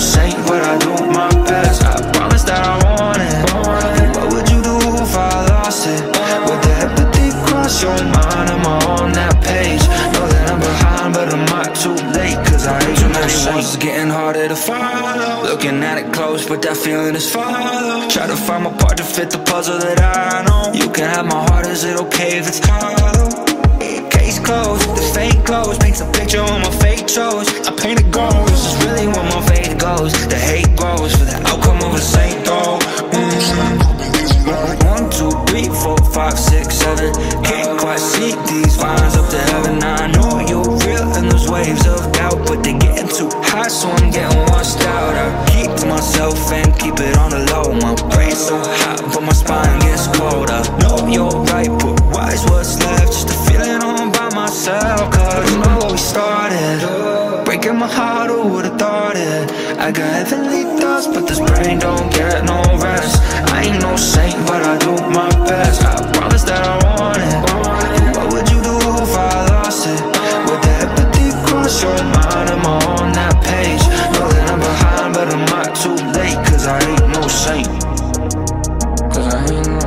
saint, but I do getting harder to follow. Looking at it close, but that feeling is follow. Try to find my part to fit the puzzle that I know. You can have my heart, is it okay if it's hollow? Case closed, the fake clothes Paints a picture on my fake toes. I paint it gold, this is really where my faith goes. The hate grows for the outcome of a saint though mm. One, two, three, four, five, six, seven. Can't quite see these lines so I'm getting washed out. I keep to myself and keep it on the low. My brain's so hot but my spine gets cold I know you're right but why is what's left? Just a feeling all by myself Cause you know where we started. Breaking my heart, who would've thought it? I got heavenly thoughts but this brain don't get page. Know that I'm behind, but I'm not too late Cause I ain't no saint. Cause I ain't no